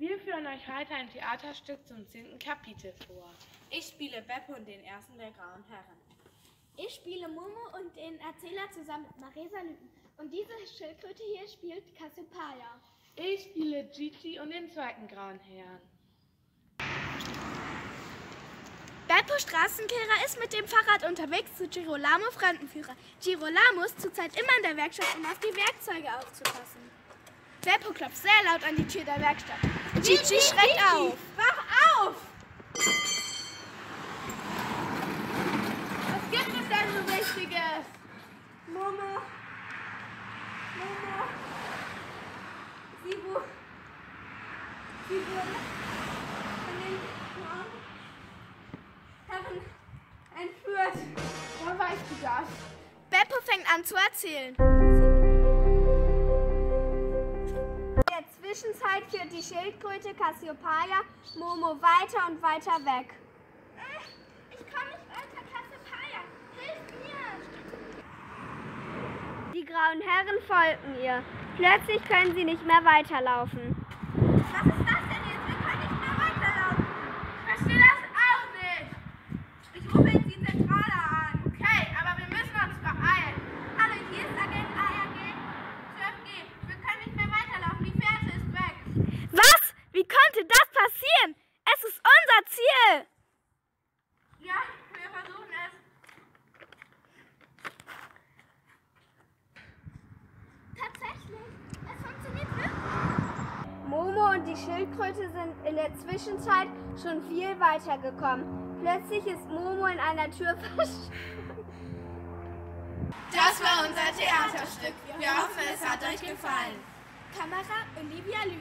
Wir führen euch heute ein Theaterstück zum zehnten Kapitel vor. Ich spiele Beppe und den ersten der Grauen Herren. Ich spiele Momo und den Erzähler zusammen mit Marisa Lüten. Und diese Schildkröte hier spielt Cassiopeia. Ich spiele Gigi und den zweiten Grauen Herrn. Beppo Straßenkehrer ist mit dem Fahrrad unterwegs zu Girolamo Fremdenführer. Girolamo ist zurzeit immer in der Werkstatt, um auf die Werkzeuge aufzupassen. Beppo klopft sehr laut an die Tür der Werkstatt. Gigi schreckt auf. Wach auf! Was gibt es denn so Wichtiges? Momo! Momo! Sie, wurde von den Herren entführt. Woher weißt du das? Beppo fängt an zu erzählen. Zwischenzeit führt die Schildkröte Cassiopeia Momo weiter und weiter weg. Ich komme nicht weiter, Cassiopeia. Hilf mir! Die grauen Herren folgen ihr. Plötzlich können sie nicht mehr weiterlaufen. Was ist das denn jetzt? Wir können nicht mehr weiterlaufen. Ich verstehe das auch nicht. Ich rufe jetzt die Zentrale an. Okay, aber wir müssen uns beeilen. Hallo, hier ist Agent ARG 12G. Wir können nicht mehr weiterlaufen. Die Fährte ist weg. Was? Wie konnte das passieren? Es ist unser Ziel. Ja, wir versuchen es. Tatsächlich, es funktioniert wirklich. Momo und die Schildkröte sind in der Zwischenzeit schon viel weiter gekommen. Plötzlich ist Momo in einer Tür verschwunden. Das war unser Theaterstück. Wir hoffen, es hat euch gefallen. Kamera Olivia Lü.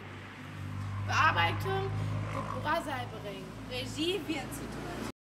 Bearbeitung Deborah Seibering. Regie wir zu tun.